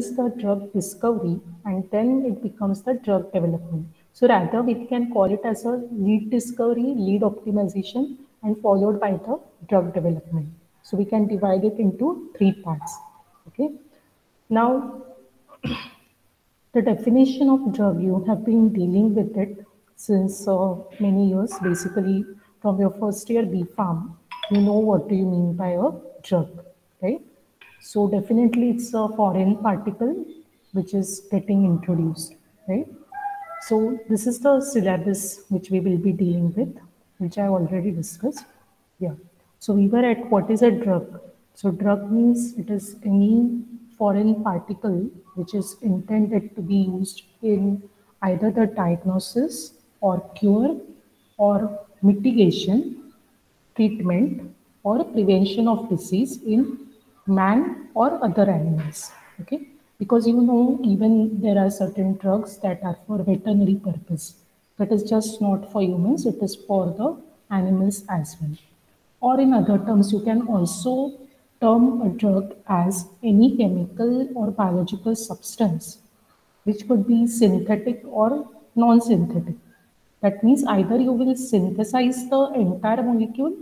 is the drug discovery and then it becomes the drug development. So rather we can call it as a lead discovery, lead optimization and followed by the drug development. So we can divide it into three parts. Okay. Now, the definition of drug, you have been dealing with it since uh, many years, basically from your first year B Pharm, you know what do you mean by a drug, right? So definitely it's a foreign particle which is getting introduced, right? So this is the syllabus which we will be dealing with, which I already discussed. Yeah. So we were at what is a drug. So drug means it is any foreign particle which is intended to be used in either the diagnosis or cure or mitigation, treatment or prevention of disease in man or other animals. Okay? Because you know even there are certain drugs that are for veterinary purpose. That is just not for humans it is for the animals as well. Or in other terms you can also term a drug as any chemical or biological substance which could be synthetic or non-synthetic. That means either you will synthesize the entire molecule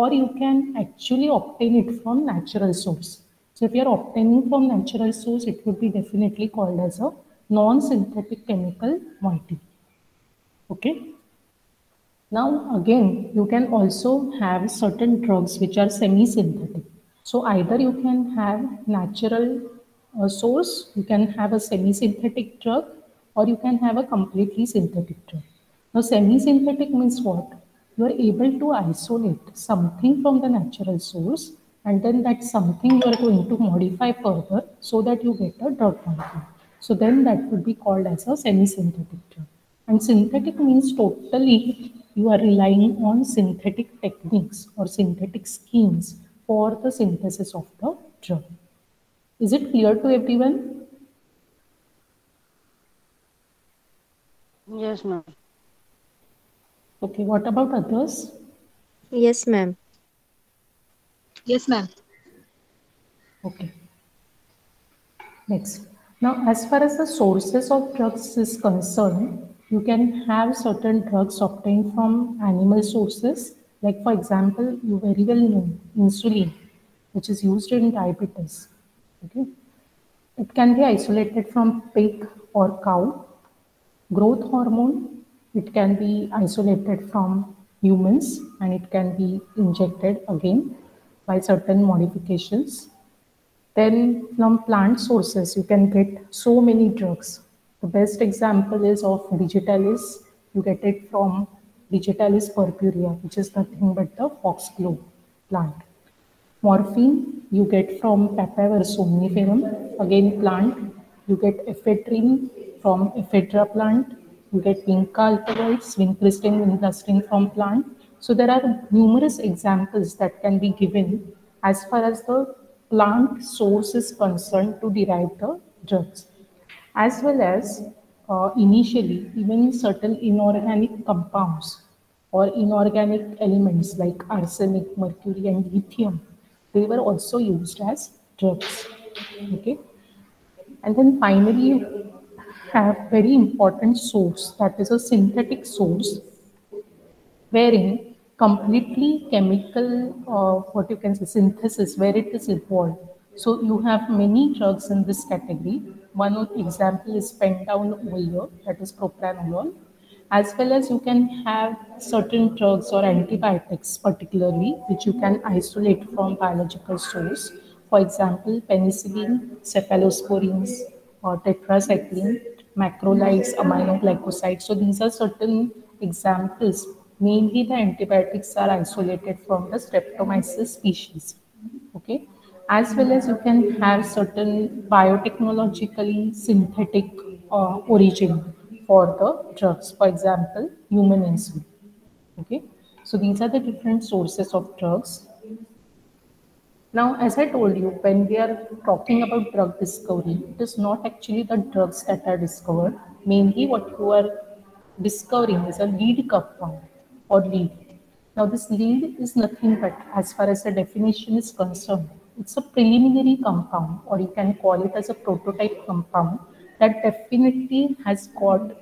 or you can actually obtain it from natural source so if you are obtaining from natural source, it would be definitely called as a non-synthetic chemical moiety. Okay. Now again, you can also have certain drugs which are semi-synthetic. So either you can have natural uh, source, you can have a semi-synthetic drug, or you can have a completely synthetic drug. Now semi-synthetic means what? You are able to isolate something from the natural source and then that's something you are going to modify further so that you get a drug molecule. So then that would be called as a semi-synthetic drug. And synthetic means totally you are relying on synthetic techniques or synthetic schemes for the synthesis of the drug. Is it clear to everyone? Yes, ma'am. Okay, what about others? Yes, ma'am. Yes, ma'am. Okay. Next. Now, as far as the sources of drugs is concerned, you can have certain drugs obtained from animal sources. Like, for example, you very well know insulin, which is used in diabetes. Okay. It can be isolated from pig or cow. Growth hormone, it can be isolated from humans and it can be injected again by certain modifications. Then from plant sources, you can get so many drugs. The best example is of digitalis. You get it from digitalis purpurea, which is nothing but the foxglove plant. Morphine, you get from Papaver somniferum, again plant. You get ephedrine from ephedra plant. You get vinca alkaloids, vincristine, vincristine from plant. So there are numerous examples that can be given as far as the plant source is concerned to derive the drugs, as well as uh, initially even certain inorganic compounds or inorganic elements like arsenic, mercury, and lithium, they were also used as drugs. Okay, and then finally have very important source that is a synthetic source wherein completely chemical, uh, what you can say, synthesis where it is involved. So you have many drugs in this category. One example is pentown over here, that is propranolol, as well as you can have certain drugs or antibiotics particularly, which you can isolate from biological source. For example, penicillin, cephalosporins, or tetracycline, macrolides, aminoglycosides. So these are certain examples Mainly the antibiotics are isolated from the streptomyces species. Okay. As well as you can have certain biotechnologically synthetic uh, origin for the drugs. For example, human insulin. Okay. So these are the different sources of drugs. Now, as I told you, when we are talking about drug discovery, it is not actually the drugs that are discovered. Mainly what you are discovering is a lead compound or lead. Now this lead is nothing but as far as the definition is concerned, it's a preliminary compound, or you can call it as a prototype compound that definitely has got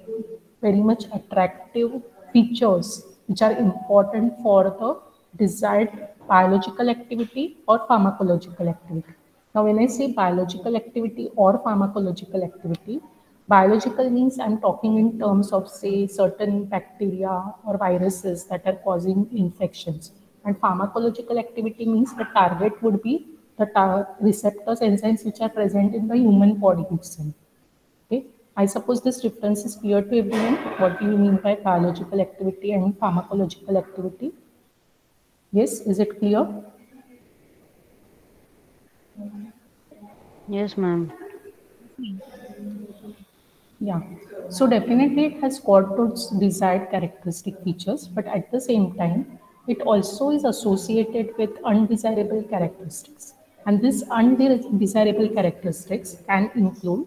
very much attractive features which are important for the desired biological activity or pharmacological activity. Now, when I say biological activity or pharmacological activity, biological means I'm talking in terms of, say, certain bacteria or viruses that are causing infections. And pharmacological activity means the target would be the receptors enzymes which are present in the human body itself. Okay. I suppose this difference is clear to everyone. What do you mean by biological activity and pharmacological activity? Yes, is it clear? Yes, ma'am. Yeah. So definitely it has got those desired characteristic features, but at the same time, it also is associated with undesirable characteristics. And these undesirable characteristics can include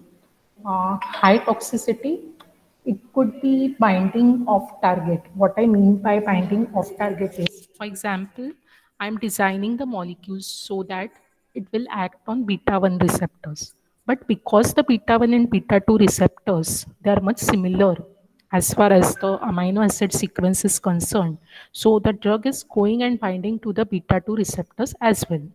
uh, high toxicity. It could be binding off target. What I mean by binding off target is, for example, I'm designing the molecules so that it will act on beta 1 receptors. But because the beta 1 and beta 2 receptors, they are much similar as far as the amino acid sequence is concerned. So the drug is going and binding to the beta 2 receptors as well.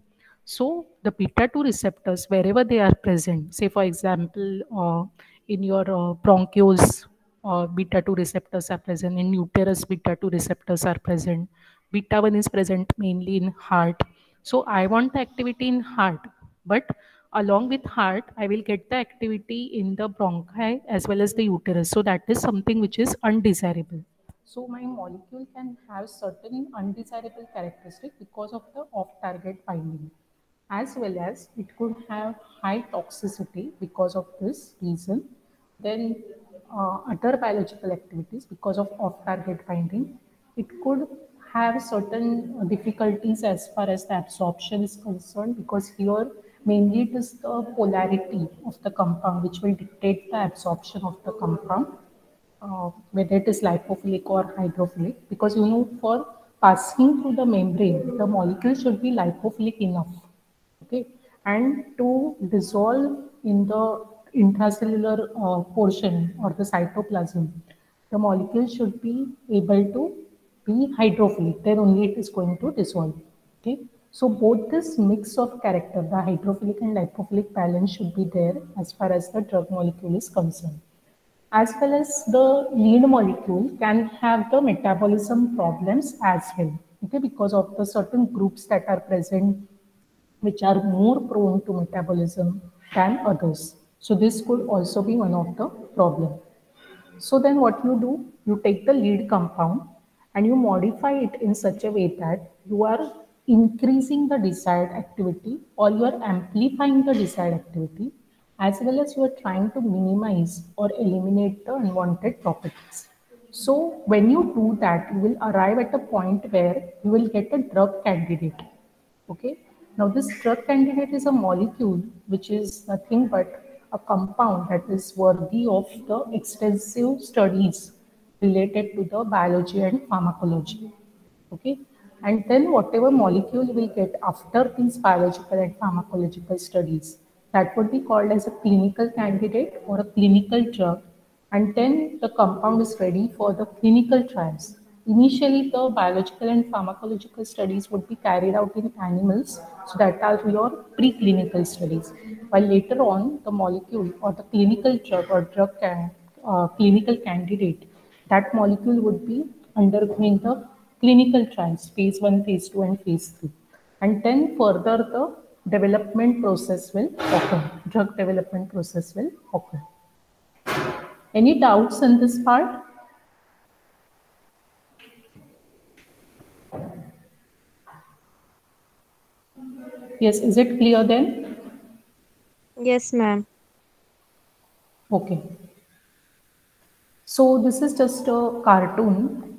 So the beta 2 receptors, wherever they are present, say for example, uh, in your uh, bronchioles, uh, beta 2 receptors are present, in uterus, beta 2 receptors are present. Beta 1 is present mainly in heart. So I want the activity in heart, but along with heart, I will get the activity in the bronchi as well as the uterus. So that is something which is undesirable. So my molecule can have certain undesirable characteristic because of the off-target binding as well as it could have high toxicity because of this reason. Then uh, other biological activities because of off-target binding. It could have certain difficulties as far as the absorption is concerned because here mainly it is the polarity of the compound which will dictate the absorption of the compound, uh, whether it is lipophilic or hydrophilic because you know for passing through the membrane, the molecule should be lipophilic enough okay and to dissolve in the intracellular uh, portion or the cytoplasm the molecule should be able to be hydrophilic. Then only it is going to dissolve okay? So both this mix of character the hydrophilic and lipophilic balance should be there as far as the drug molecule is concerned. As well as the lead molecule can have the metabolism problems as well okay? Because of the certain groups that are present which are more prone to metabolism than others. So this could also be one of the problem. So then what you do, you take the lead compound and you modify it in such a way that you are increasing the desired activity or you are amplifying the desired activity as well as you are trying to minimize or eliminate the unwanted properties. So when you do that, you will arrive at a point where you will get a drug candidate. Okay, now, this drug candidate is a molecule which is nothing but a compound that is worthy of the extensive studies related to the biology and pharmacology. Okay, and then whatever molecule we get after these biological and pharmacological studies, that would be called as a clinical candidate or a clinical drug. And then the compound is ready for the clinical trials. Initially, the biological and pharmacological studies would be carried out in animals, so that are your preclinical studies. While later on, the molecule or the clinical drug or drug can, uh, clinical candidate, that molecule would be undergoing the clinical trials, phase one, phase two, and phase three. And then further, the development process will occur. Drug development process will occur. Any doubts in this part? Yes, is it clear then? Yes, ma'am. Okay. So this is just a cartoon,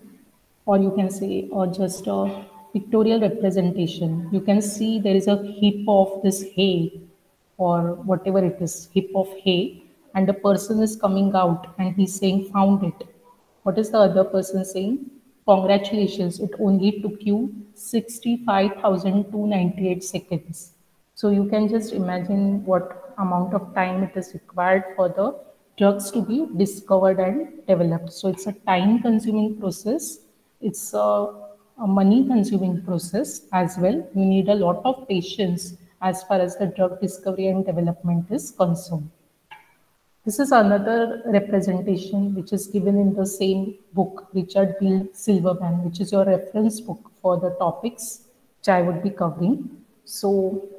or you can say, or just a pictorial representation. You can see there is a heap of this hay, or whatever it is, heap of hay, and the person is coming out and he's saying, found it. What is the other person saying? Congratulations, it only took you 65,298 seconds. So you can just imagine what amount of time it is required for the drugs to be discovered and developed. So it's a time consuming process. It's a, a money consuming process as well. You need a lot of patience as far as the drug discovery and development is concerned. This is another representation which is given in the same book, Richard Beale Silverman, which is your reference book for the topics which I would be covering. So